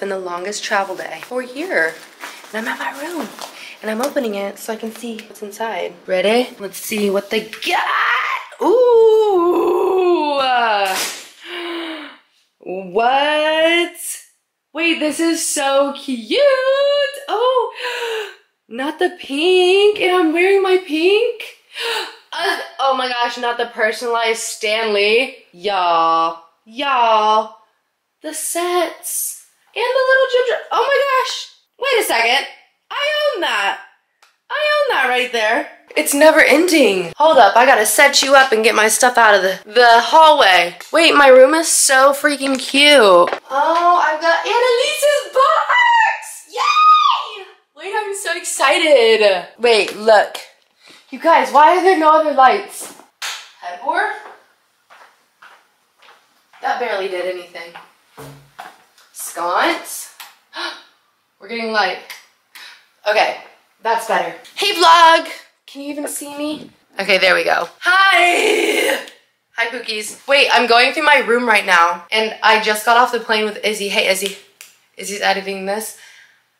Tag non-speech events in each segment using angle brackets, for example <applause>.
been the longest travel day for a year. And I'm at my room. And I'm opening it so I can see what's inside. Ready? Let's see what they got. Ooh. <gasps> What? Wait, this is so cute. Oh, <gasps> not the pink. And I'm wearing my pink. <gasps> Uh, oh my gosh, not the personalized Stanley. Y'all, y'all, the sets and the little ginger. Oh my gosh, wait a second. I own that. I own that right there. It's never ending. Hold up, I gotta set you up and get my stuff out of the, the hallway. Wait, my room is so freaking cute. Oh, I've got Analis's box! Yay! Wait, I'm so excited. Wait, look. You guys, why are there no other lights? Headboard? That barely did anything. Sconce? <gasps> We're getting light. Okay, that's better. Hey vlog! Can you even see me? Okay, there we go. Hi! Hi Pookies. Wait, I'm going through my room right now and I just got off the plane with Izzy. Hey Izzy. Izzy's editing this.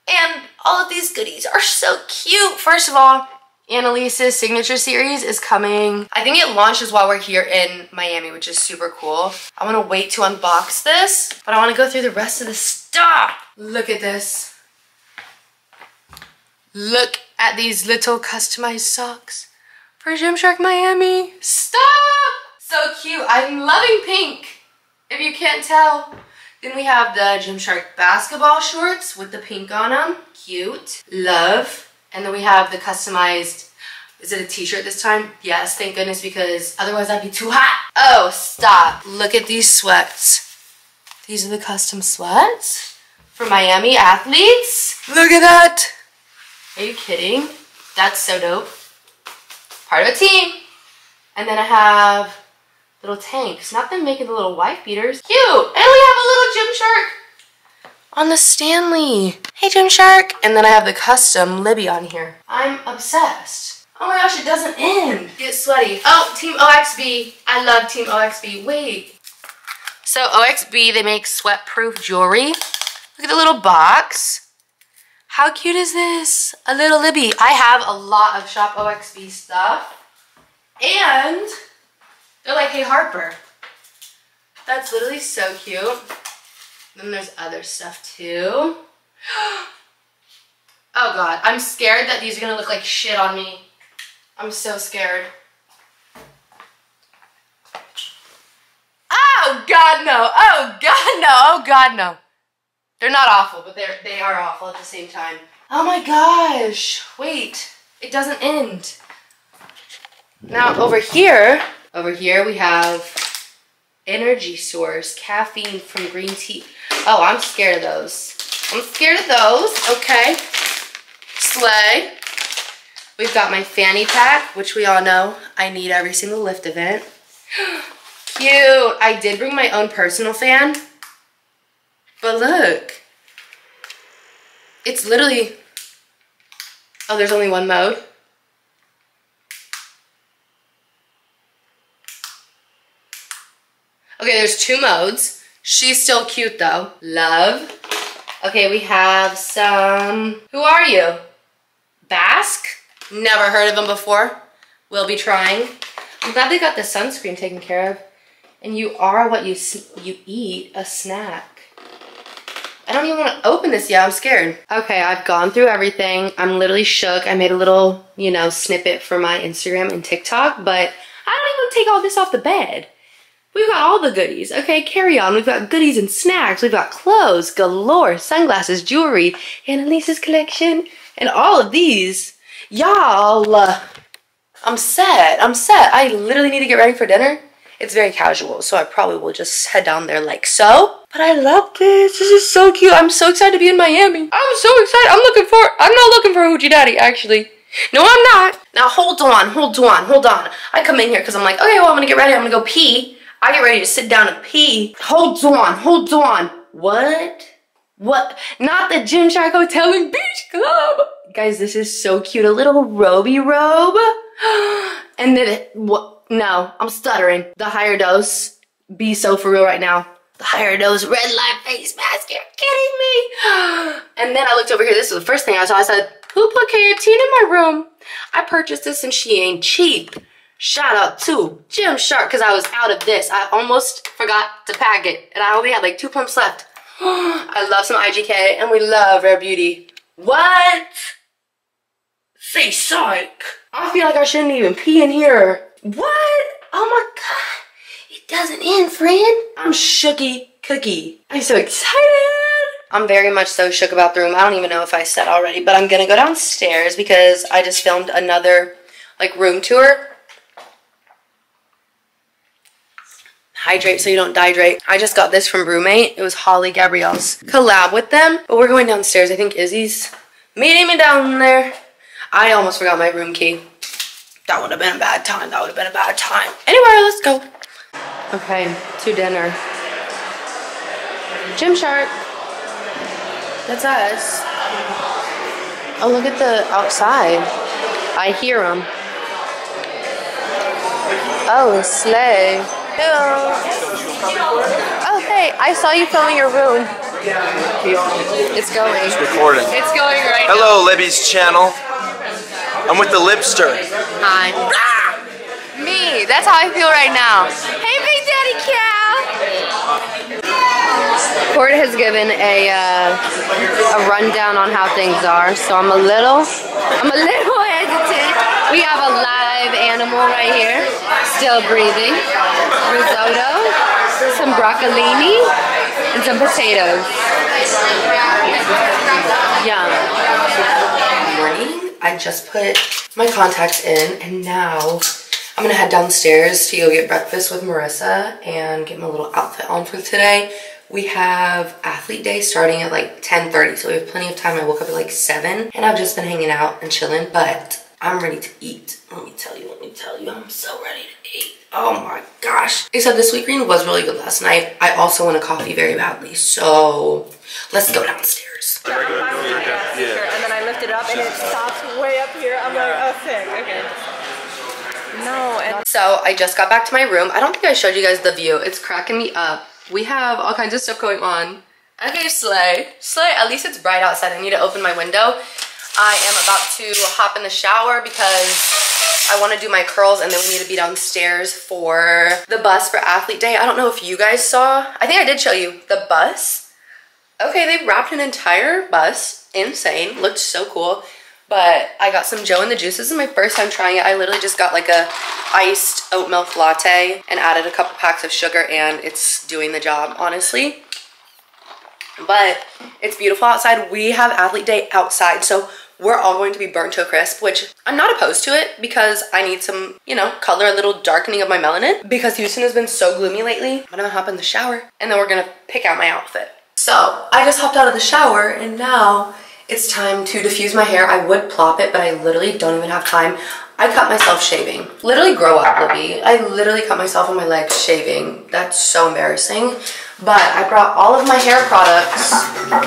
And all of these goodies are so cute. First of all, Analis's signature series is coming. I think it launches while we're here in Miami, which is super cool. I wanna wait to unbox this, but I wanna go through the rest of the stuff. Look at this. Look at these little customized socks for Gymshark Miami. Stop! So cute. I'm loving pink, if you can't tell. Then we have the Gymshark basketball shorts with the pink on them. Cute. Love. And then we have the customized, is it a t-shirt this time? Yes, thank goodness, because otherwise I'd be too hot. Oh, stop. Look at these sweats. These are the custom sweats for Miami athletes. Look at that. Are you kidding? That's so dope. Part of a team. And then I have little tanks. Not them making the little wife beaters. Cute. And we have a little gym Gymshark on the Stanley. Hey, Gymshark. And then I have the custom Libby on here. I'm obsessed. Oh my gosh, it doesn't end. Get sweaty. Oh, Team OXB. I love Team OXB. Wait. So OXB, they make sweat-proof jewelry. Look at the little box. How cute is this? A little Libby. I have a lot of Shop OXB stuff. And they're like, hey, Harper. That's literally so cute. Then there's other stuff too. <gasps> Oh God, I'm scared that these are gonna look like shit on me. I'm so scared. Oh God, no. Oh God, no. Oh God, no. They're not awful, but they're, they are awful at the same time. Oh my gosh. Wait, it doesn't end. Now over here, over here we have energy source, caffeine from green tea. Oh, I'm scared of those. I'm scared of those, okay. Slay. We've got my fanny pack, which we all know I need every single lift event. <gasps> Cute. I did bring my own personal fan. But look. It's literally... Oh, there's only one mode. Okay, there's two modes. She's still cute though. Love. Okay, we have some... Who are you? Bask? Never heard of them before. We'll be trying. I'm glad they got the sunscreen taken care of. And you are what you you eat, a snack. I don't even want to open this yet, I'm scared. Okay, I've gone through everything. I'm literally shook. I made a little, you know, snippet for my Instagram and TikTok, but I don't even take all this off the bed. We've got all the goodies. Okay, carry on. We've got goodies and snacks. We've got clothes galore, sunglasses, jewelry, Analis's collection, and all of these. Y'all, uh, I'm set. I'm set. I literally need to get ready for dinner. It's very casual, so I probably will just head down there like so. But I love this. This is so cute. I'm so excited to be in Miami. I'm so excited. I'm looking for, I'm not looking for hoochie daddy, actually. No, I'm not. Now, hold on, hold on, hold on. I come in here because I'm like, okay, well, I'm going to get ready. I'm going to go pee. I get ready to sit down and pee. Hold on, hold on. What? What? Not the Gymshark Hotel and Beach Club. Guys, this is so cute. A little roby robe. <gasps> and then, what? No, I'm stuttering. The HigherDOSE. Be so for real right now. the HigherDOSE red light face mask. You're kidding me. <gasps> And then I looked over here. This is the first thing I saw. I said, who put creatine in my room? I purchased this and she ain't cheap. Shout out to Gymshark because I was out of this. I almost forgot to pack it and I only had like two pumps left. <gasps> I love some IGK and we love Rare Beauty. What? Say psych. I feel like I shouldn't even pee in here. What? Oh my god. It doesn't end, friend. I'm shooky cookie. I'm so excited. I'm very much so shook about the room. I don't even know if I said already, but I'm gonna go downstairs because I just filmed another like room tour hydrate so you don't dehydrate. I just got this from Roommate. It was Holly Gabrielle's collab with them. But we're going downstairs. I think Izzy's meeting me down there. I almost forgot my room key. That would have been a bad time. That would have been a bad time. Anyway, let's go. Okay, to dinner. Gymshark. That's us. Oh, look at the outside. I hear them. Oh, sleigh. Hello. Oh, hey, I saw you filming your room. It's going. It's recording. It's going right now. Hello, Libby's channel. I'm with the Libster. now. Hi. Me, that's how I feel right now. Hey, Big Daddy Cow. Court has given a uh, a rundown on how things are, so I'm a little, I'm a little <laughs> hesitant. We have a live animal right here, still breathing. Risotto, some broccolini, and some potatoes. Yum. Morning. I just put my contacts in, and now I'm gonna head downstairs to go get breakfast with Marissa and get my little outfit on for today. We have athlete day starting at like 10.30, so we have plenty of time. I woke up at like 7, and I've just been hanging out and chilling, but I'm ready to eat. Let me tell you, let me tell you, I'm so ready to eat. Oh my gosh. Except the Sweetgreen was really good last night. I also want a coffee very badly, so let's go downstairs. And then I lift it up and it stops way up here. I'm like, oh, sick. Okay. No, and So I just got back to my room. I don't think I showed you guys the view. It's cracking me up. We have all kinds of stuff going on. Okay, Slay. Slay, at least it's bright outside. I need to open my window. I am about to hop in the shower because I want to do my curls and then we need to be downstairs for the bus for athlete day. I don't know if you guys saw. I think I did show you the bus. Okay, they wrapped an entire bus. Insane. Looked so cool. But I got some Joe and the Juice. This is my first time trying it. I literally just got like a iced oat milk latte and added a couple packs of sugar and it's doing the job, honestly. But it's beautiful outside. We have athlete day outside, so we're all going to be burnt to a crisp, which I'm not opposed to it because I need some, you know, color, a little darkening of my melanin because Houston has been so gloomy lately. I'm gonna hop in the shower and then we're gonna pick out my outfit. So I just hopped out of the shower and now it's time to diffuse my hair. I would plop it, but I literally don't even have time. I cut myself shaving. Literally grow up, Libby. I literally cut myself on my legs shaving. That's so embarrassing. But I brought all of my hair products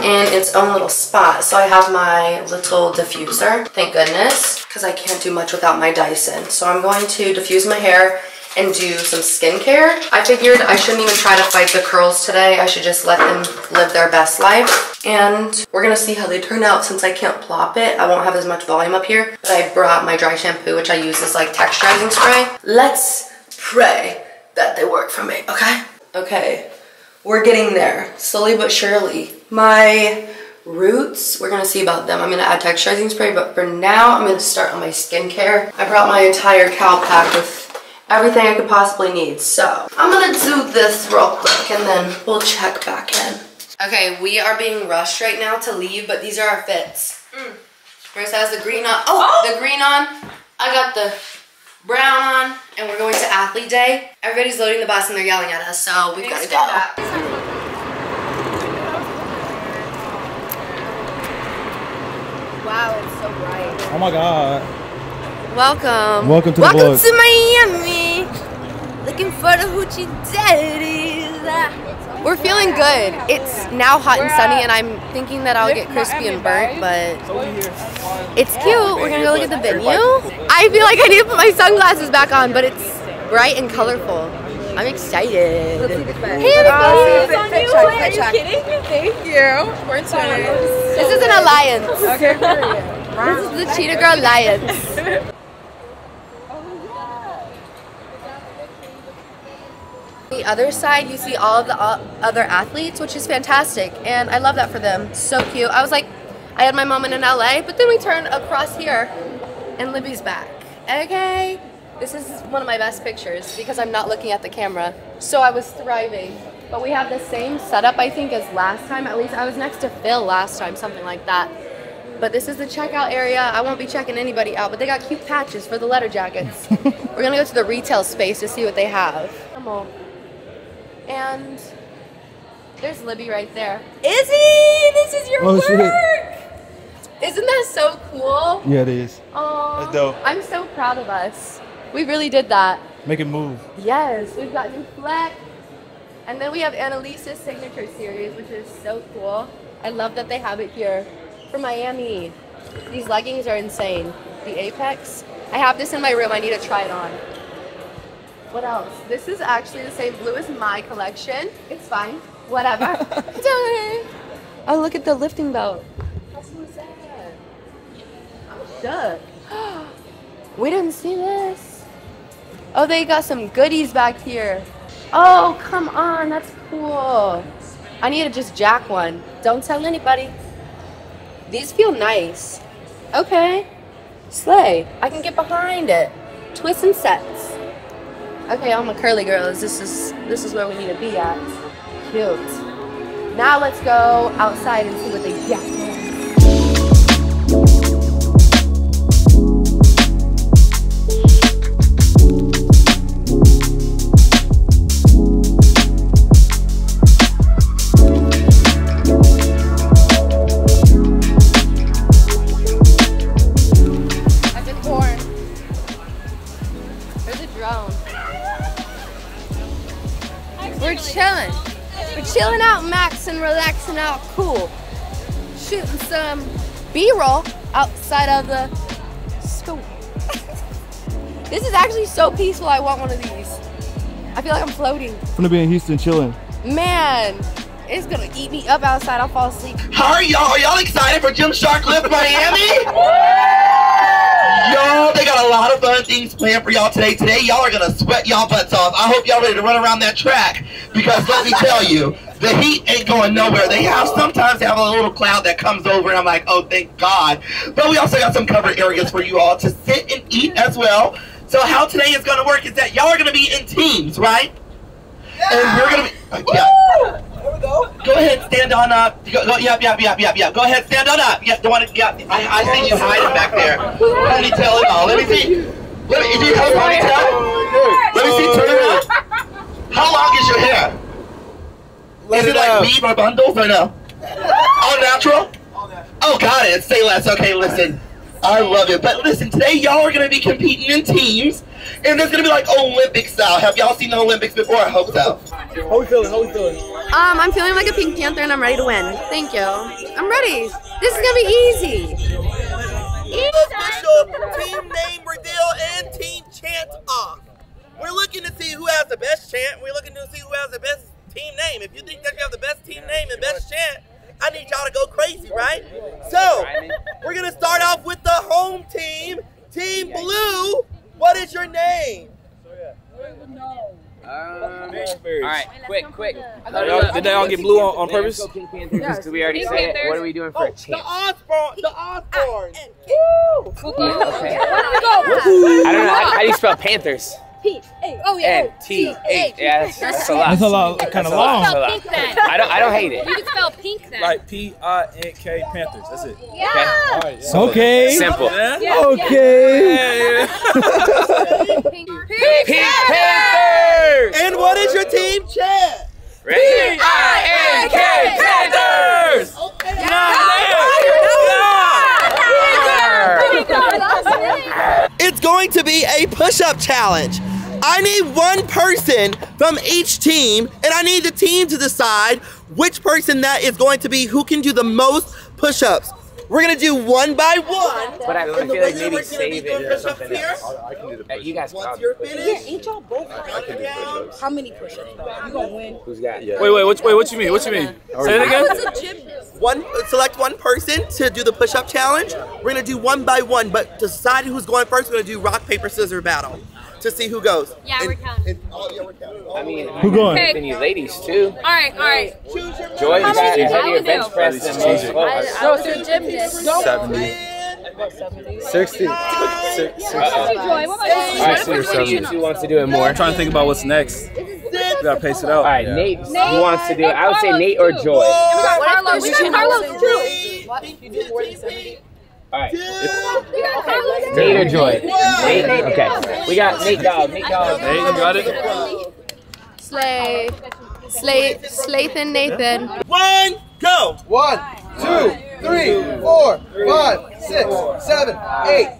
in its own little spot. So I have my little diffuser, thank goodness, because I can't do much without my Dyson. So I'm going to diffuse my hair and do some skincare. I figured I shouldn't even try to fight the curls today. I should just let them live their best life. And we're gonna see how they turn out since I can't plop it. I won't have as much volume up here. But I brought my dry shampoo, which I use as like texturizing spray. Let's pray that they work for me, okay? Okay, we're getting there, slowly but surely. My roots, we're gonna see about them. I'm gonna add texturizing spray, but for now, I'm gonna start on my skincare. I brought my entire cow pack with everything I could possibly need. So I'm gonna do this real quick and then we'll check back in. Okay, we are being rushed right now to leave, but these are our fits. Mm. Marissa has the green on. Oh, the green on. I got the brown on, and we're going to athlete day. Everybody's loading the bus and they're yelling at us, so we've got to go. wow, it's so bright. Oh my god. Welcome. Welcome to the Welcome to Miami. Looking for the hoochie daddies. Ah. We're feeling good. It's now hot and sunny, and I'm thinking that I'll get crispy and burnt, but it's cute. We're gonna go look at the venue. I feel like I need to put my sunglasses back on, but it's bright and colorful. I'm excited. Let's see the fit. Hey, everybody. Fit, fit check, fit check. Thank you. We're. This is an alliance. Okay. This is the Cheetah Girl Alliance. <laughs> the other side, you see all of the uh, other athletes, which is fantastic, and I love that for them. So cute. I was like, I had my moment in LA, but then we turn across here, and Libby's back. Okay, this is one of my best pictures because I'm not looking at the camera, so I was thriving. But we have the same setup, I think, as last time. At least I was next to Phil last time, something like that. But this is the checkout area. I won't be checking anybody out, but they got cute patches for the letter jackets. <laughs> We're gonna go to the retail space to see what they have. Come on. And there's Libby right there. Izzy, this is your Oh, work. shit. Isn't that so cool? Yeah, it is. Oh, That's dope. I'm so proud of us. We really did that. Make it move. Yes, we've got new fleck. And then we have Analis's signature series, which is so cool. I love that they have it here for Miami. These leggings are insane. The Apex. I have this in my room. I need to try it on. What else? This is actually the same blue as my collection. It's fine. Whatever. <laughs> <laughs> oh, look at the lifting belt. How cool is that? I'm shook. <gasps> we didn't see this. Oh, they got some goodies back here. Oh, come on, that's cool. I need to just jack one. Don't tell anybody. These feel nice. Okay. Slay. I can get behind it. Twists and sets. Okay, all my curly girls, this is this is where we need to be at. Cute. Now let's go outside and see what they get. And relaxing out, cool. Shooting some B-roll outside of the school. <laughs> this is actually so peaceful. I want one of these. I feel like I'm floating. I'm gonna be in Houston chilling. Man, it's gonna eat me up outside. I'll fall asleep. How are y'all? Are y'all excited for Gymshark Lift Miami? <laughs> y'all, they got a lot of fun things planned for y'all today. Today, y'all are gonna sweat y'all butts off. I hope y'all ready to run around that track because let me tell you, the heat ain't going nowhere. They have sometimes they have a little cloud that comes over, and I'm like, oh, thank God. But we also got some covered areas for you all to sit and eat as well. So how today is gonna work is that y'all are gonna be in teams, right? And we're gonna be. uh, yeah. Go ahead, stand on up. Go, go, yep, yep, yep, yep, yep. Go ahead, stand on up. Yep, don't want to. Yep, I, I see you hiding back there. Ponytail and all. Let me see. Let me. Do you have a ponytail? Let me see. Turn around. How long is your hair? Is it like weave or bundles or no? <laughs> All natural. Oh, got it. Say less. Okay, listen. I love it. But listen, today y'all are gonna be competing in teams, and there's gonna be like Olympic style. Have y'all seen the Olympics before? I hope so. How we feeling? How we feeling? Um, I'm feeling like a Pink Panther and I'm ready to win. Thank you. I'm ready. This is gonna be easy. official team name reveal and team chant off. We're looking to see who has the best chant. We're name. If you think that you have the best team name and best chant, I need y'all to go crazy, right? So, we're going to start off with the home team, Team Blue. What is your name? Um, All right, quick, quick. Did they all get blue on, on purpose? Go because we already said it. What are we doing for a The chant? Osborne. The Osborne. Okay. I don't know. How, how do you spell Panthers? Oh N oh, T H. Yeah, that's, that's a lot. That's a lot, kind of long. That's a lot. Pink then. I don't. I don't hate it. You can spell pink then. Like P I N K Panthers. That's it. Okay. All right. Yeah. Okay. Simple. Okay. Pink. <laughs> Pink Panthers. And what is your team chant? Ready? I N K Panthers. Oh it's going to be a push-up challenge. I need one person from each team, and I need the team to decide which person that is going to be who can do the most push-ups. We're gonna do one by one. But I, I feel like maybe we're gonna be save doing it or push-ups something here, else. Uh, You guys Once probably. you're Yeah, finished, ain't y'all both running down? How many push-ups though? You gonna win? Who's got? Yeah. Wait, wait, what, wait, what you mean? What you mean? Say it again? Who's a gymnast? one select one person to do the push-up challenge. We're gonna do one by one, but to decide who's going first, we're gonna do rock paper scissors battle to see who goes. Yeah, and, we're counting. And, oh, yeah, we're counting. I mean, oh, who going? Okay. Continue ladies too. All right, all right. Joy, how many? How many bench press and most? I was. Seventy. 60. 60. Uh, 60. Uh, All right, so which wants to do it more? I'm trying to think about what's next. We gotta pace it out. All right, yeah. Nate, Nate wants to do it. I would say Nate or Joy. We got Carlos. What if Carlos too. What? You do more than 70? Alright. Nate okay. or Joy? Nate? Okay. We got Nate Dog. Nate Dog. Nate, you got it? Slay. Slay. Slathan Nathan. One, go! One, two, three, four, five, six, seven, eight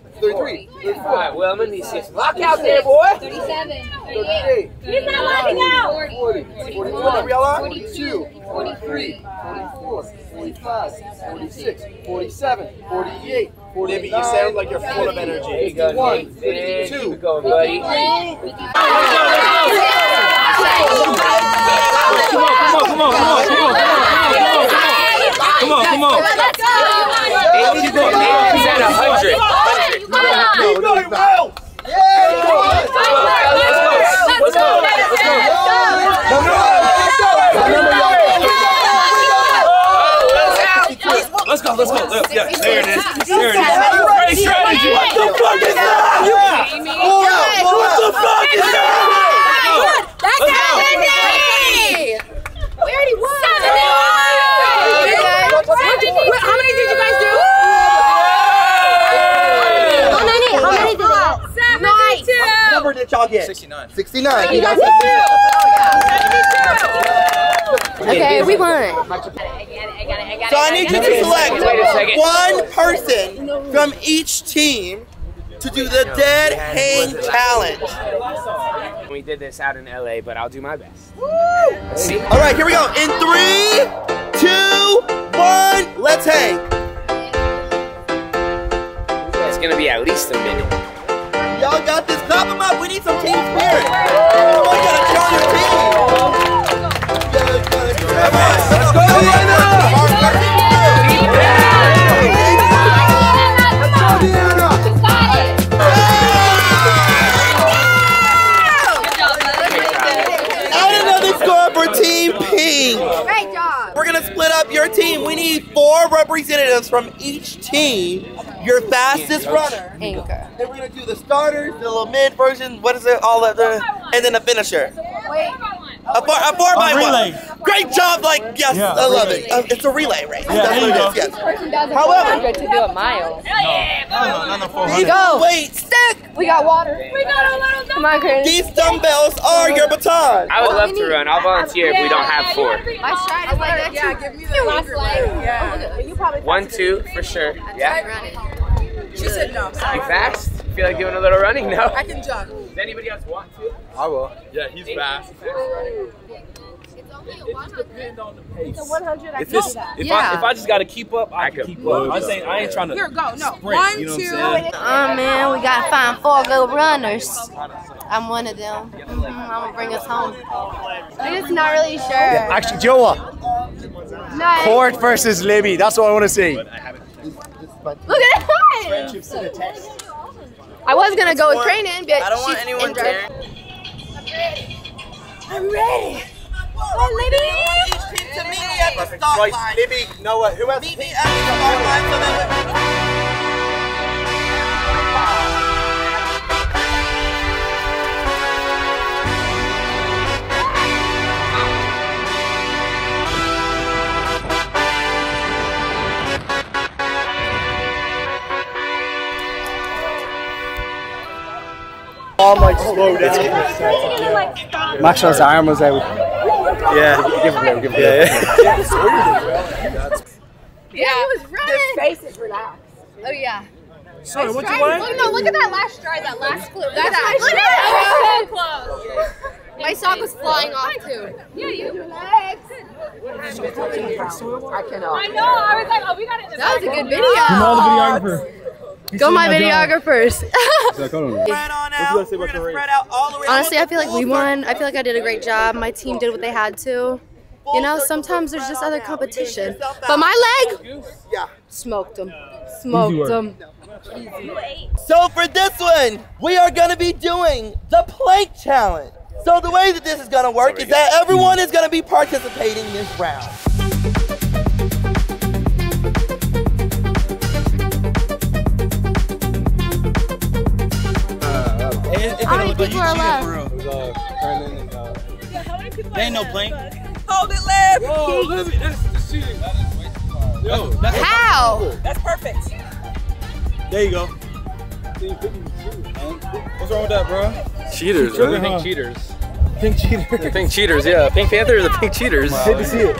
thirty-one, thirty-two, thirty-three, All thirty-four, right, well, I'm gonna need some lock out there, boy. 37. thirty-eight, He's not locking out. 40, 41, 42, 43, 44, 45, 46, 47, 48, 49, you sound like you're full of energy. There you go, 51, Nate. There 52, you go, buddy. Come on, come on, come on, come on, come on, come on, come on. Nate, keep going. Nate, he's at 100. 100. Let's go. Let's go. Let's go, let's go. Look, Yeah, there it is. There it is. Great strategy. What the fuck is that? What the fuck is that? Let's go. We already won. How many did you guys do? How many? How many did Seventy-two. What number did y'all get? 69. 69. You got Okay, we won. So I need you to select Wait a second. one person from each team to do the dead hang challenge. We did this out in LA, but I'll do my best. All right, here we go. In three, two, one, let's hang. It's gonna be at least a minute. This. Clap them up. We need some team spirit. Come on, you gotta cheer on your team. You gotta- Come on, let's go, Add another score for Team Pink. Great job. We're gonna split up your team. We need four representatives from each team. Your fastest runner. Anchor. And we're gonna do the starters, the little mid version. What is it? All of the, and then the finisher. A four, a four by relay. one. Great job. Like yes, Yeah, I love relay. it. Um, it's a relay race. Yeah, That's what it is. Yes. However, to do a mile. No, no, no, these 400. weights, We got water. We got a little Come on, Chris. these dumbbells are your baton. I would love to run. I'll volunteer if we don't have four. My stride is like that Yeah, give me the last leg. You probably One, two, for sure. Yeah. She said no. You fast? Feel like doing a little running? No. I can jog. Does anybody else want to? I will. Yeah, he's fast. It's a 100. I If can it's do that. if I if I just gotta keep up, I, I can keep blow up. I'm saying I ain't trying to Here, go. No. sprint. One, you know two. what I'm saying? Oh man, we gotta find four good runners. I'm one of them. hmm I'm gonna bring us home. I'm just not really sure. Actually, Joa, No, Court versus Libby. That's what I want to see. look at that. I was gonna go with training, but I don't want she's anyone injured. tearing. I'm ready. Oh, lady. Each team to meet me at the start Right, line. Libby, Noah, who else? Meet me at the start line so that. I'm like slow down. Maxwell's arm was out. Yeah, give him, give him, give him. Yeah, he was running. His face is relaxed. Oh yeah. Sorry, what you Stride- want? Oh, look, no, look at that last stride, that last clip. Look at That's that. <laughs> Look at that. So close. My sock was flying off too. Yeah, you. Relax. I cannot. I know. I was like, oh, we got it. in That was a good video. Jamal the videographer. He Go saved my videographers. He's like, hold on. Spread on What you out. gotta say We're about gonna the out all the way. Honestly, I feel like we won. I feel like I did a great job. My team did what they had to. You know, sometimes there's just other competition. But my leg Yeah. smoked them. Smoked them. So for this one, we are gonna be doing the plank challenge. So the way that this is gonna work is that everyone is gonna be participating this round. People are left? It was, uh, Brandon and, uh, There ain't no plank. Hold it, Liv. Whoa, Libby, that's the that's cheating. Yo, that's How? That's perfect. There you go. What's wrong with that, bro? Cheaters, Sugar, right? huh? Pink cheaters. Pink cheater. The pink cheaters, yeah. Pink Panther or the pink cheaters? Good to see it.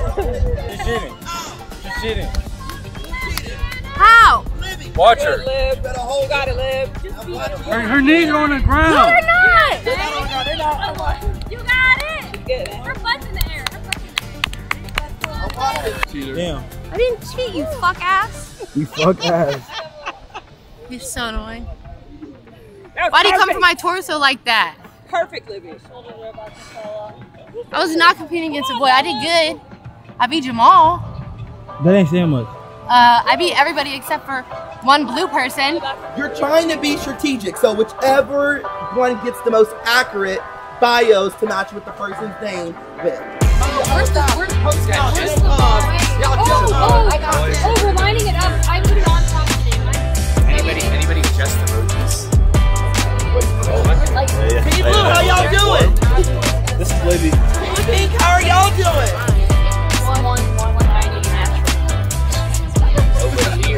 He's cheating. He's cheating. How? Watch her. Liv. You got it, Liv. Her, her knees are on the ground. They're not. They're not on the ground. They're not. You got it. Get it. Her butt's in the air. Damn. I didn't cheat, you fuck ass. You fuck ass. You're so annoying. Why'd he come for my torso like that? Perfect, Libby. I was not competing against a boy. I did good. I beat Jamal. That ain't saying much. Uh, I beat everybody except for one blue person. You're trying to be strategic, so whichever one gets the most accurate bios to match with the person's name wins. Where's the, where's, where's the, where's the Oh, oh, I got. Oh, we're lining it up. I put it on top of it. Anybody, anybody just emojis? Like, Team Blue, how y'all doing? This is Libby. Team Pink, how are y'all doing?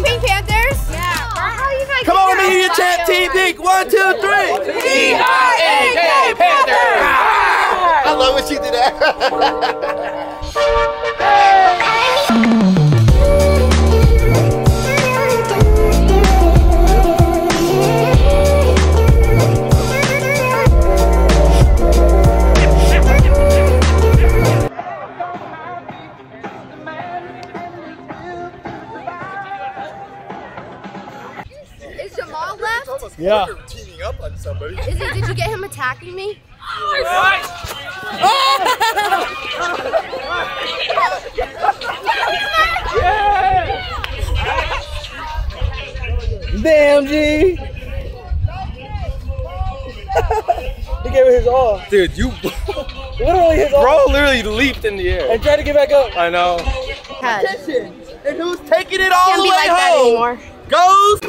left. Go Pink Panthers. Yeah. How you guys? Come on, let me hear you chant Team Pink. One, two, three. P-I-N-K Panther! <laughs> I love when she did that. <laughs> Yeah. Teaming up on somebody. Is it? Did you get him attacking me? Damn, G. he gave it his all. Dude, you. <laughs> Literally his all. Bro literally leaped in the air. And tried to get back up. I know. Had. And who's taking it all Can't the be way like that home? Anymore. Goes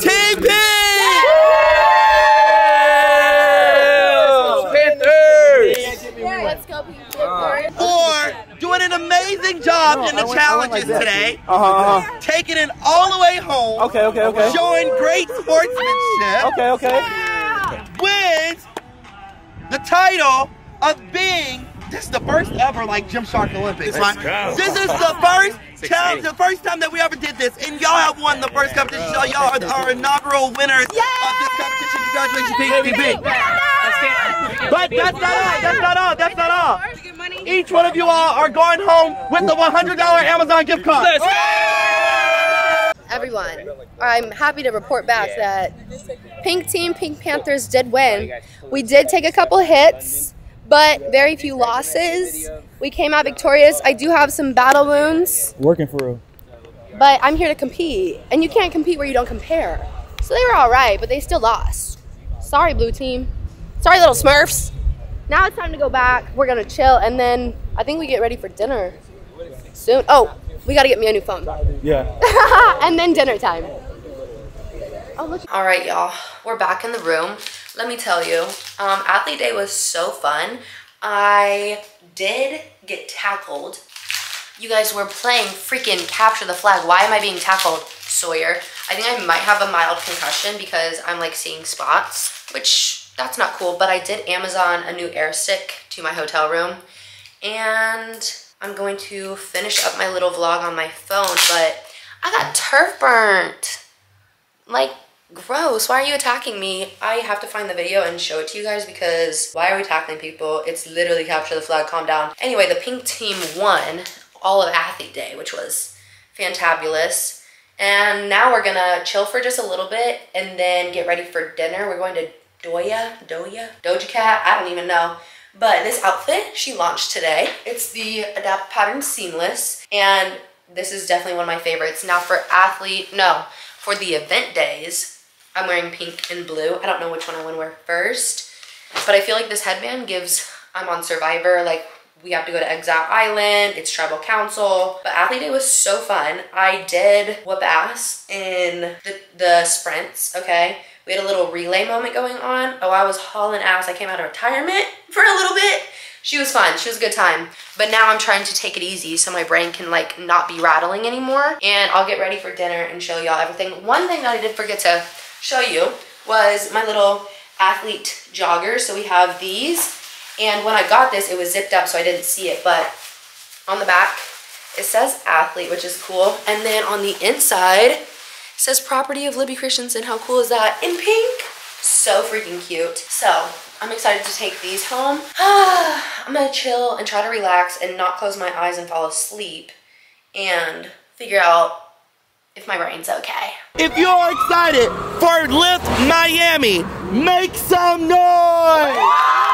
Team Pink. Panthers! Let's go Pink For doing an amazing job in the challenges today, Uh huh. Uh-huh. taking it all the way home, Okay. Okay. Okay. showing great sportsmanship, Okay. Okay. wins the title of being. This is the first ever like Gymshark Olympics, right? This is the first challenge, the first time that we ever did this, and y'all have won the first competition. So y'all are our inaugural winners of this competition. Congratulations, Pink, Pink, Pink. But that's not all. That's not all. That's not all. Each one of you all are going home with the $100 Amazon gift card. Everyone, I'm happy to report back that Pink Team, Pink Panthers did win. We did take a couple hits, but very few losses. We came out victorious. I do have some battle wounds, Working for real. but I'm here to compete, and you can't compete where you don't compare. So they were all right, but they still lost. Sorry, blue team. Sorry, little Smurfs. Now it's time to go back. We're gonna chill, and then I think we get ready for dinner soon. Oh, we gotta get me a new phone. Yeah. <laughs> and then dinner time. Oh, All right, y'all. We're back in the room. Let me tell you, um, athlete day was so fun. I did get tackled. You guys were playing freaking capture the flag. Why am I being tackled, Sawyer? I think I might have a mild concussion because I'm like seeing spots, which that's not cool. But I did Amazon a new air stick to my hotel room and I'm going to finish up my little vlog on my phone, but I got turf burnt. Like, gross. Why are you attacking me? I have to find the video and show it to you guys because why are we tackling people? It's literally capture the flag, calm down. Anyway, the pink team won all of athlete day, which was fantabulous. And now we're gonna chill for just a little bit and then get ready for dinner. We're going to Doya, Doya, Doja Cat, I don't even know. But this outfit she launched today. It's the Adapt Pattern Seamless and this is definitely one of my favorites. Now for athlete, no, for the event days, I'm wearing pink and blue. I don't know which one I want to wear first, but I feel like this headband gives, I'm on Survivor, like we have to go to Exile Island, it's tribal council. But athlete day was so fun. I did whoop ass in the, the sprints, okay? We had a little relay moment going on. Oh, I was hauling ass. I came out of retirement <laughs> for a little bit. She was fun. She was a good time. But now I'm trying to take it easy so my brain can like not be rattling anymore. And I'll get ready for dinner and show y'all everything. One thing that I did forget to show you was my little athlete joggers. So we have these. And when I got this, it was zipped up so I didn't see it. But on the back, it says athlete, which is cool. And then on the inside, it says property of Libby Christensen. How cool is that? In pink. So freaking cute. So I'm excited to take these home. <sighs> I'm gonna chill and try to relax and not close my eyes and fall asleep and figure out if my brain's okay. If you're excited for Lift Miami, make some noise!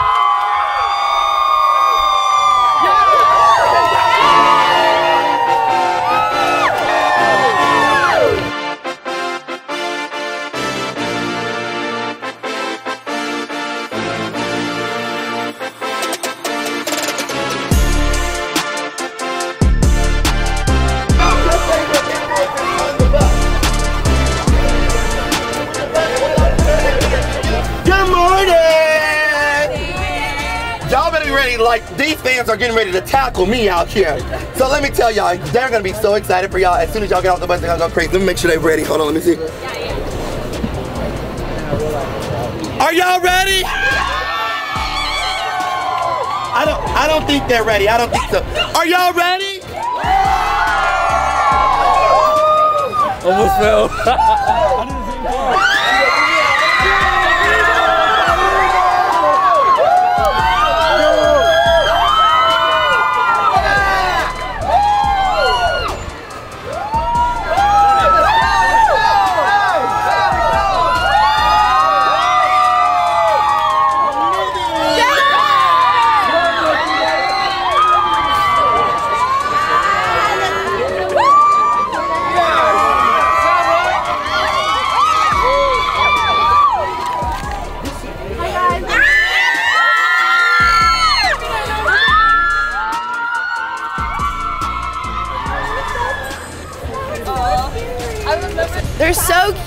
Like, these fans are getting ready to tackle me out here. So let me tell y'all, they're gonna be so excited for y'all. As soon as y'all get off the bus, they're gonna go crazy. Let me make sure they're ready. Hold on, let me see. Are y'all ready? I don't I don't think they're ready. I don't think so. Are y'all ready? Almost fell. <laughs>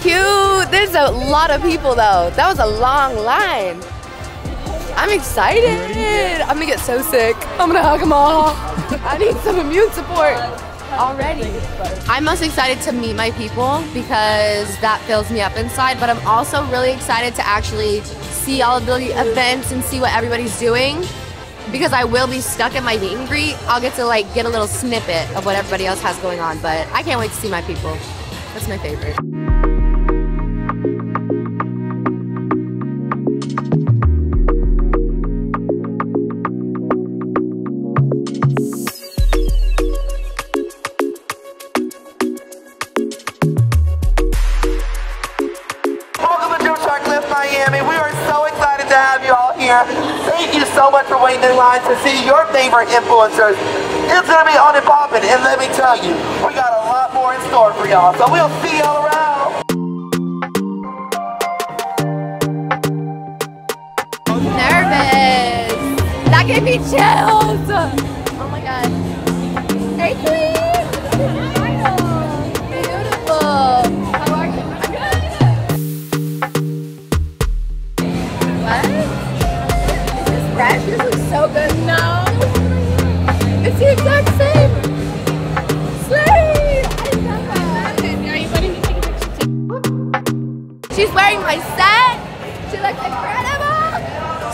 cute. There's a lot of people though. That was a long line. I'm excited. I'm gonna get so sick. I'm gonna hug them all. I need some immune support already. I'm most excited to meet my people because that fills me up inside, but I'm also really excited to actually see all of the events and see what everybody's doing because I will be stuck at my meet and greet. I'll get to like get a little snippet of what everybody else has going on, but I can't wait to see my people. That's my favorite. Much for waiting in line to see your favorite influencers. It's gonna be on and popping, and let me tell you, we got a lot more in store for y'all. So we'll see y'all around. Nervous. That gave me chills.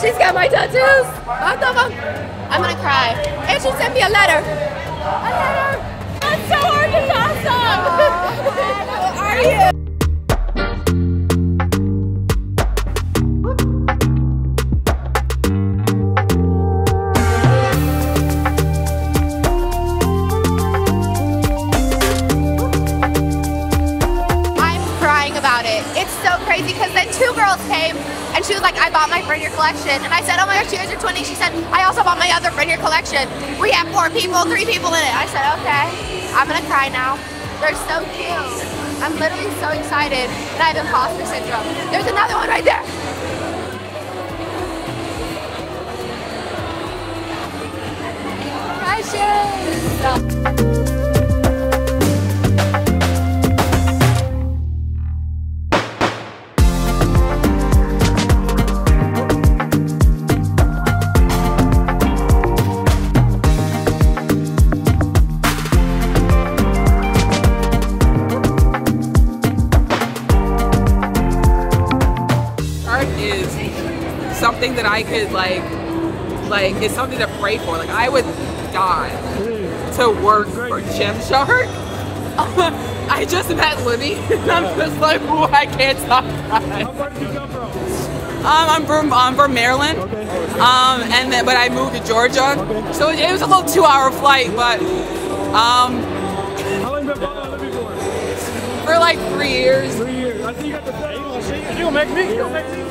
She's got my tattoos. Both of them. I'm gonna cry. And she sent me a letter. A letter. That's so hard to pass up. <laughs> How are you? It's so crazy because then two girls came and she was like, I bought my friend your collection. And I said, oh my gosh, you guys are 20. She said, I also bought my other friend your collection. We have four people, three people in it. I said, okay, I'm gonna cry now. They're so cute. I'm literally so excited and I have imposter syndrome. There's another one right there. Precious. Something that I could like like it's something to pray for. Like I would die to work for Gymshark. <laughs> I just met Libby <laughs> and I'm just like, ooh, I can't stop crying. Um, I'm from I'm from Maryland, um, and then but I moved to Georgia, so it, it was a little two-hour flight, but um, how long have you been living for like three years. Three years. I think you got the thing. You gonna make me? You gonna make me?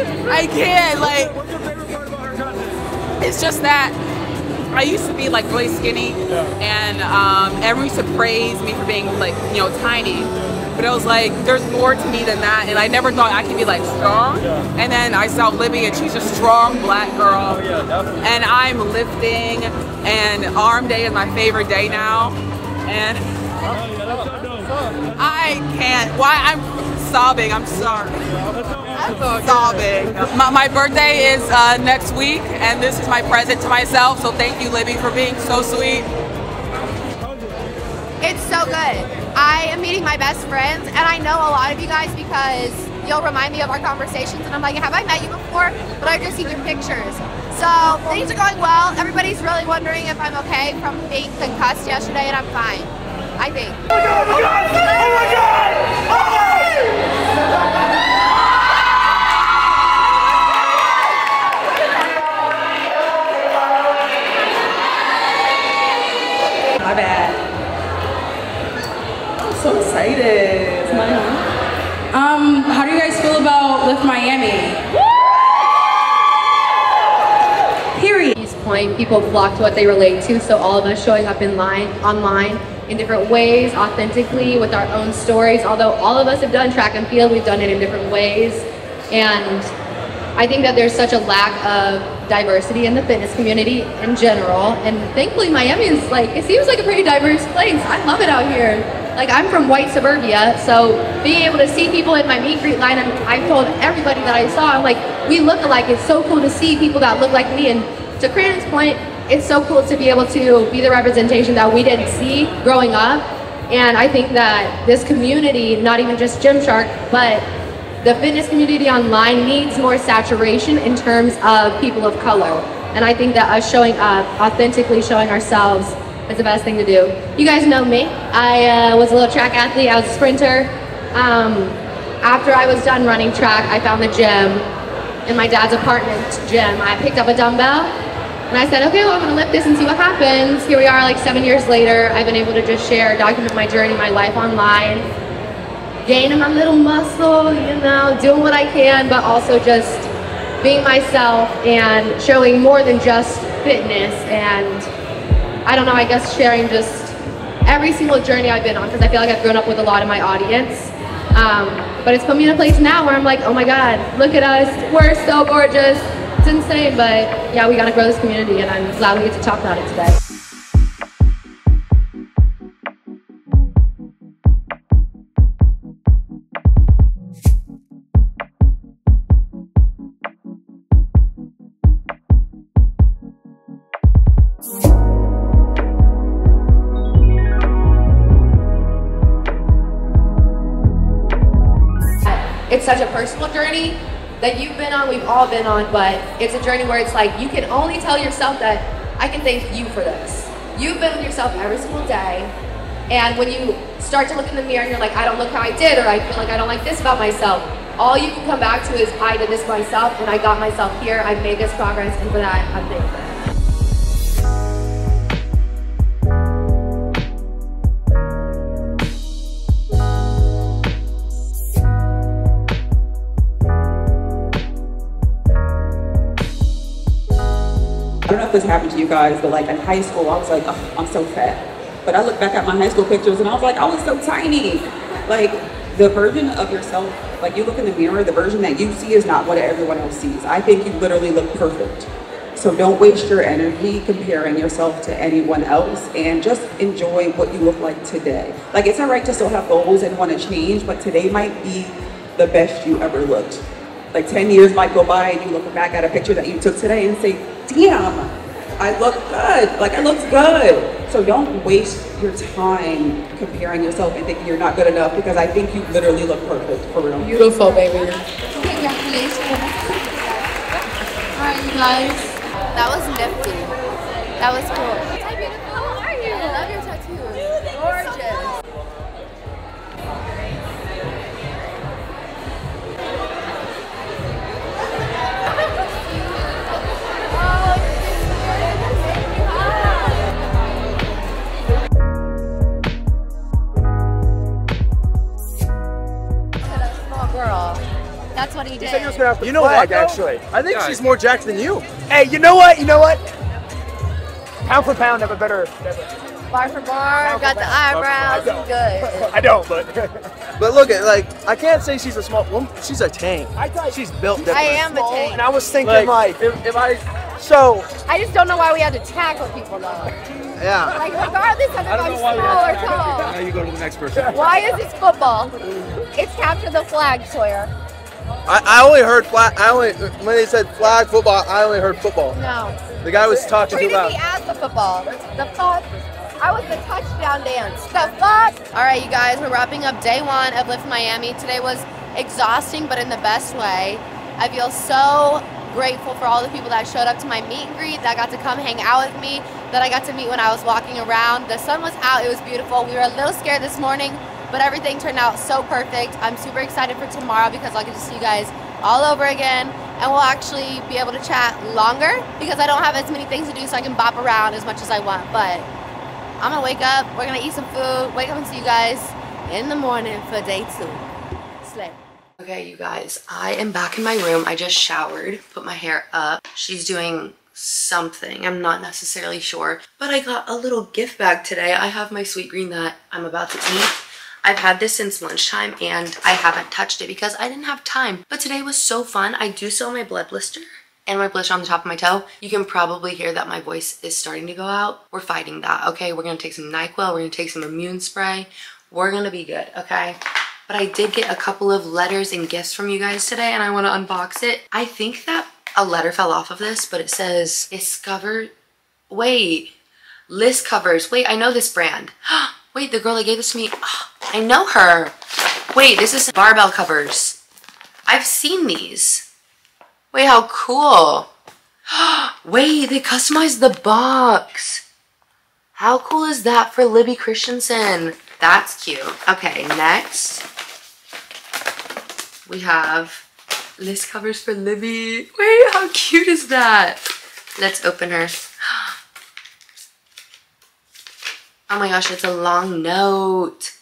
I can't like. What's your favorite part about her content? It's just that I used to be like really skinny, and um, everyone used to praise me for being like you know tiny. But I was like there's more to me than that, and I never thought I could be like strong. And then I saw Libby, and she's a strong black girl, and I'm lifting, and Arm Day is my favorite day now, and I can't. Why I'm sobbing? I'm sorry. I'm sobbing. My, my birthday is uh, next week, and this is my present to myself. So thank you, Libby, for being so sweet. It's so good. I am meeting my best friends, and I know a lot of you guys because you'll remind me of our conversations, and I'm like, have I met you before? But I've just seen your pictures. So things are going well. Everybody's really wondering if I'm okay from being concussed yesterday, and I'm fine. I think. Oh My excited. Um, how do you guys feel about Lift Miami? Period. At this point, people flock to what they relate to, so all of us showing up in line, online in different ways, authentically, with our own stories. Although all of us have done track and field, we've done it in different ways. And I think that there's such a lack of diversity in the fitness community in general. And thankfully, Miami is like, it seems like a pretty diverse place. I love it out here. Like, I'm from white suburbia, so being able to see people in my meet greet line, and I told everybody that I saw, I'm like, we look alike. It's so cool to see people that look like me. And to Crandon's point, it's so cool to be able to be the representation that we didn't see growing up. And I think that this community, not even just Gymshark, but the fitness community online needs more saturation in terms of people of color. And I think that us showing up, authentically showing ourselves, is the best thing to do. You guys know me. I uh, was a little track athlete. I was a sprinter. Um, after I was done running track, I found the gym in my dad's apartment gym. I picked up a dumbbell and I said, okay, well, I'm gonna lift this and see what happens. Here we are, like seven years later. I've been able to just share, document my journey, my life online, gaining my little muscle, you know, doing what I can, but also just being myself and showing more than just fitness and I don't know, I guess sharing just every single journey I've been on because I feel like I've grown up with a lot of my audience. Um, but it's put me in a place now where I'm like, oh my God, look at us, we're so gorgeous. It's insane, but yeah, we gotta grow this community and I'm glad we get to talk about it today. Such a personal journey that you've been on, we've all been on, but it's a journey where it's like you can only tell yourself that I can thank you for this. You've been with yourself every single day, and when you start to look in the mirror and you're like, I don't look how I did, or I feel like I don't like this about myself, all you can come back to is I did this myself, and I got myself here, I've made this progress, and for that, I'm thankful. If this happened to you guys, but like in high school, I was like, oh, I'm so fat. But I look back at my high school pictures and I was like, I was so tiny. Like the version of yourself, like you look in the mirror, the version that you see is not what everyone else sees. I think you literally look perfect. So don't waste your energy comparing yourself to anyone else and just enjoy what you look like today. Like it's all right to still have goals and want to change, but today might be the best you ever looked. Like 10 years might go by and you look back at a picture that you took today and say, damn, I look good. Like I looked good. So don't waste your time comparing yourself and thinking you're not good enough because I think you literally look perfect for real. Beautiful, baby. Congratulations. Alright, you guys. That was nifty. That was cool. That's what he did. You know what, actually? I think she's more jacked than you. Hey, you know what? You know what? Pound for pound, have a better. Bar for bar, got the eyebrows, I good. <laughs> I don't, but. <laughs> but look at like I can't say she's a small woman. She's a tank. I She's built different. I am a tank. And I was thinking like, if, if I so I just don't know why we had to tackle people though. yeah. Like regardless of if I'm small or tall. Now you go to the next person. Why is this football? It's capture the flag, Sawyer. I, I only heard flag. I only when they said flag football. I only heard football. No. The guy was talking too Treated me as the football. The fuck? I was the touchdown dance. The fuck? All right, you guys, we're wrapping up day one of Lift Miami. Today was exhausting, but in the best way. I feel so grateful for all the people that showed up to my meet and greet, that got to come hang out with me, that I got to meet when I was walking around. The sun was out, it was beautiful. We were a little scared this morning, but everything turned out so perfect. I'm super excited for tomorrow because I'll get to see you guys all over again and we'll actually be able to chat longer because I don't have as many things to do so I can bop around as much as I want. But I'm gonna wake up, we're gonna eat some food, wake up and see you guys in the morning for day two. Slay. Okay, you guys, I am back in my room. I just showered, put my hair up. She's doing something. I'm not necessarily sure, but I got a little gift bag today. I have my Sweetgreen that I'm about to eat. I've had this since lunchtime and I haven't touched it because I didn't have time. But today was so fun. I do have my blood blister and my blister on the top of my toe. You can probably hear that my voice is starting to go out. We're fighting that, okay? We're gonna take some NyQuil, we're gonna take some immune spray. We're gonna be good, okay? But I did get a couple of letters and gifts from you guys today and I wanna unbox it. I think that a letter fell off of this, but it says, discover, wait, list covers. Wait, I know this brand. <gasps> Wait, the girl that gave this to me, oh, I know her. Wait, this is barbell covers. I've seen these. Wait, how cool. <gasps> Wait, they customized the box. How cool is that for Libby Christensen? That's cute. Okay, next we have list covers for Libby. Wait, how cute is that? Let's open her. <gasps> Oh my gosh, it's a long note.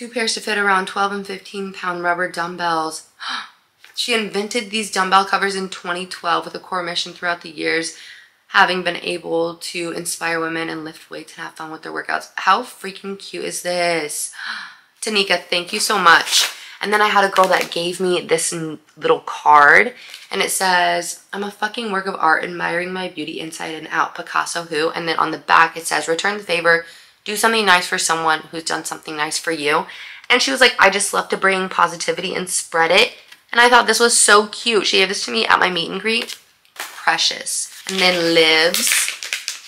Two pairs to fit around 12 and 15 pound rubber dumbbells. <gasps> She invented these dumbbell covers in 2012 with a core mission throughout the years, having been able to inspire women and lift weights and have fun with their workouts. How freaking cute is this? <gasps> Tanika, thank you so much. And then I had a girl that gave me this little card and it says, I'm a fucking work of art admiring my beauty inside and out, Picasso who? And then on the back it says, return the favor, do something nice for someone who's done something nice for you. And she was like, I just love to bring positivity and spread it. And I thought this was so cute. She gave this to me at my meet and greet. Precious. And then Lives.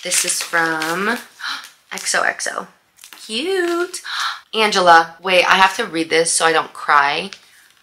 This is from <gasps> XOXO. Cute. <gasps> Angela, wait, I have to read this so I don't cry.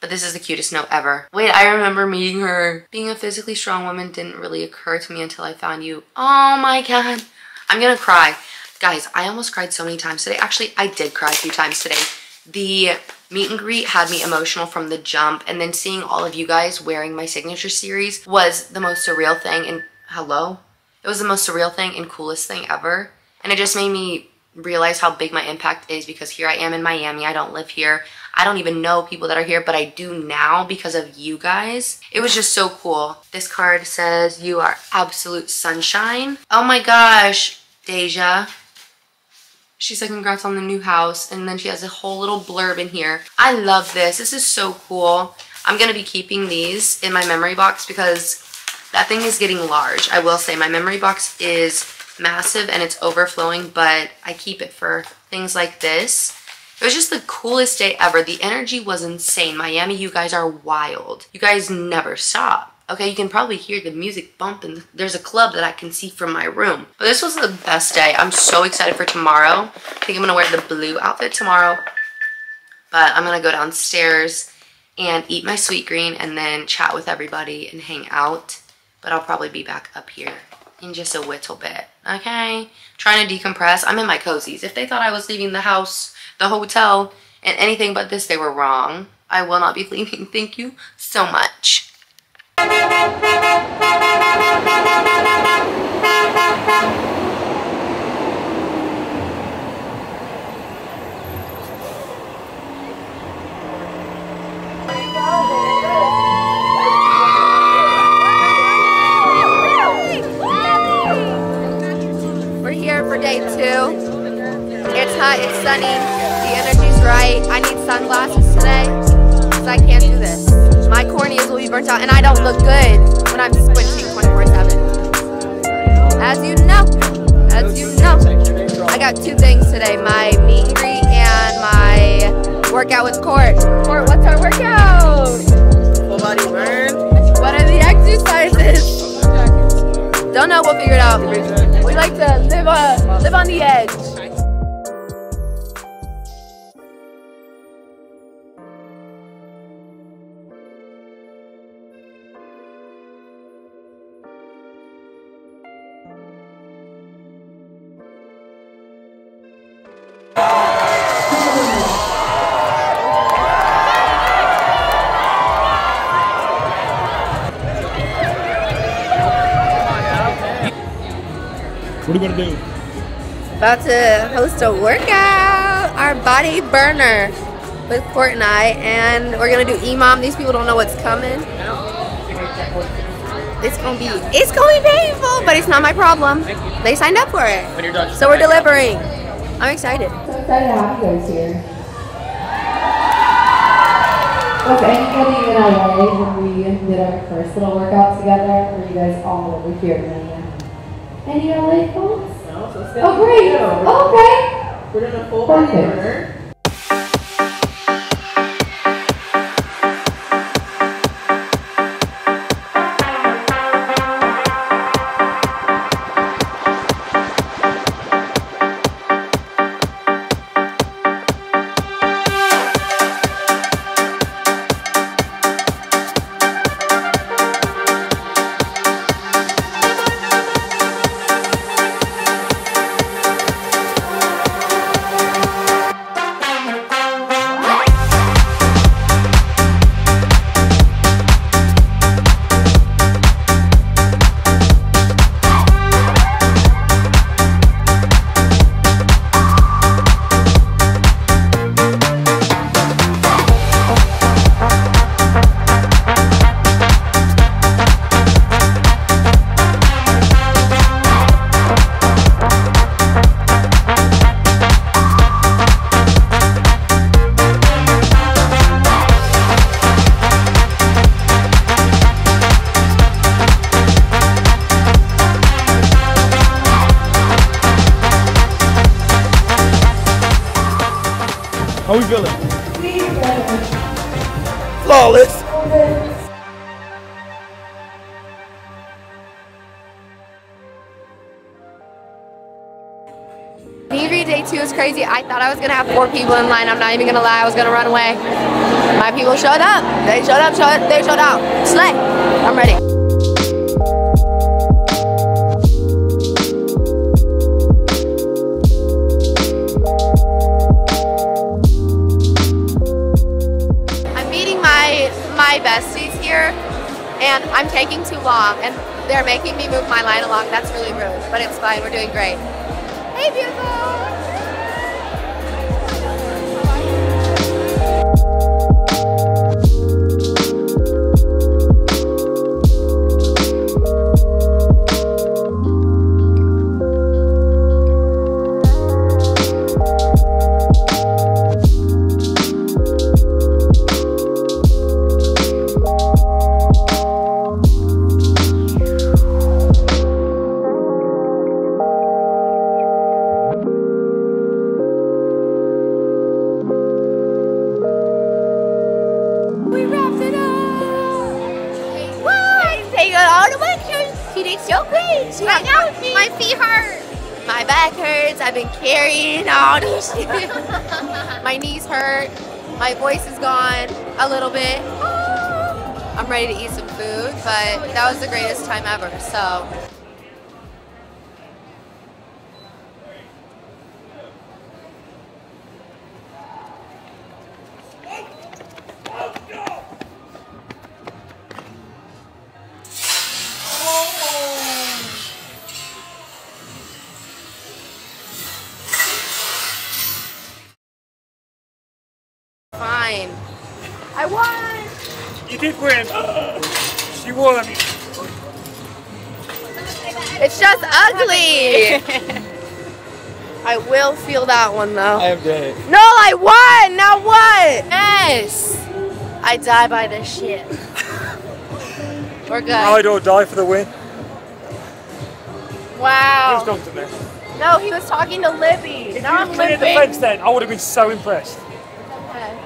But this is the cutest note ever. Wait, I remember meeting her. Being a physically strong woman didn't really occur to me until I found you. Oh my god. I'm gonna cry. Guys, I almost cried so many times today. Actually, I did cry a few times today. The meet and greet had me emotional from the jump. And then seeing all of you guys wearing my signature series was the most surreal thing. And hello? It was the most surreal thing and coolest thing ever. And it just made me realize how big my impact is because here I am in Miami. I don't live here. I don't even know people that are here, but I do now because of you guys. It was just so cool. This card says, you are absolute sunshine. Oh my gosh, Deja. She said congrats on the new house and then she has a whole little blurb in here. I love this. This is so cool. I'm going to be keeping these in my memory box because that thing is getting large. I will say my memory box is massive and it's overflowing, but I keep it for things like this. It was just the coolest day ever. The energy was insane. Miami, you guys are wild. You guys never stop. Okay, you can probably hear the music bumping. there's a club that I can see from my room. But this was the best day. I'm so excited for tomorrow. I think I'm gonna wear the blue outfit tomorrow. But I'm gonna go downstairs and eat my Sweetgreen and then chat with everybody and hang out. But I'll probably be back up here in just a little bit, okay? Trying to decompress. I'm in my cozies. If they thought I was leaving the house, the hotel, and anything but this, they were wrong. I will not be <laughs> leaving. Thank you so much. We're burnt out and I don't look good when I'm squinting 24-7. As you know, as you know, I got two things today, my meet and greet and my workout with Court. Court, what's our workout? Full body burn. What are the exercises? Don't know, we'll figure it out. We like to live, uh, live on the edge. What are you gonna do? About to host a workout, our body burner with Court and I, and we're gonna do EMOM. These people don't know what's coming. It's gonna be, it's gonna be painful, but it's not my problem. They signed up for it, so we're delivering. I'm excited. So excited to have you guys here. Was anybody in LA when we did our first little workout together? Were you guys all over here in Miami? Any LA folks? No, so Oh, great. Oh, okay. We're doing a full Perfect. burner. Feeling? Flawless. Day day two is crazy. I thought I was gonna have four people in line. I'm not even gonna lie. I was gonna run away. My people showed up. They showed up. Showed, they showed out. Slay. I'm ready. I'm taking too long, and they're making me move my line along. That's really rude, but it's fine. We're doing great. Hey, beautiful. Did so great. She hung out with me. My feet hurt. My back hurts. I've been carrying all these <laughs> shit. My knees hurt. My voice is gone a little bit. Oh. I'm ready to eat some food, but that was the greatest time ever. So. I will feel that one though. I am dead. No, I won! Now what? Yes! I die by this shit. <laughs> We're good. Ride or die for the win. Wow. Who's done to me? No, he was talking to Libby. If now you I'm cleared the limping. fence then, I would have been so impressed. Okay.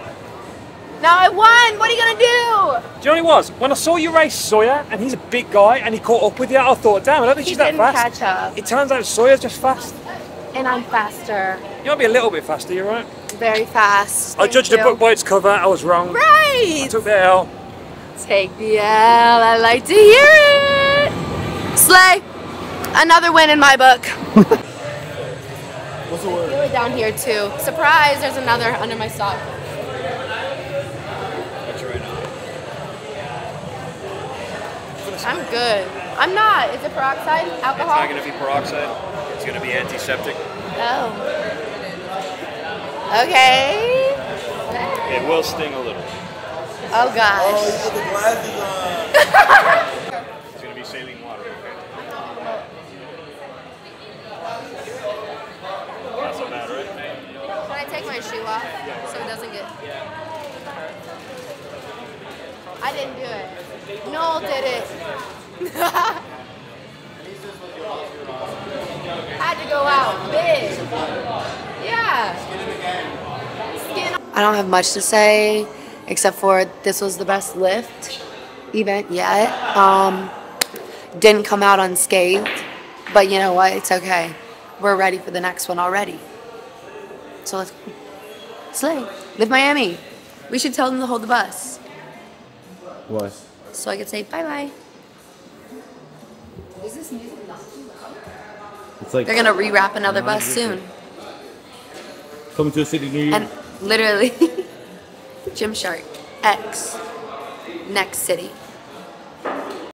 Now I won! What are you gonna do? Do you know what it was? When I saw you race Sawyer, and he's a big guy, and he caught up with you, I thought, damn, I don't think He she's that didn't fast. catch up. It turns out Sawyer's just fast. And I'm faster. You might be a little bit faster, you're right. Very fast. I Thank judged the you. book by its cover, I was wrong. Right! I took the L. Take the L. I like to hear it. Slay. Another win in my book. What's the word? Feel it down here too. Surprise! There's another under my sock. I'm good. I'm not. Is it peroxide? Alcohol? It's not going to be peroxide. It's going to be antiseptic. Oh. Okay. It will sting a little. Oh gosh. <laughs> It's going to be saline water, okay? That's not bad, right? Can I take my shoe off so it doesn't get? I didn't do it. Noel did it. <laughs> Had to go out big. Yeah. I don't have much to say except for this was the best lift event yet. Um, didn't come out unscathed, but you know what? It's okay. We're ready for the next one already. So let's slay. Lift Miami. We should tell them to hold the bus What? so I could say bye bye. It's like They're gonna rewrap another bus soon. coming to a city near you. And literally, <laughs> Gymshark X, next city.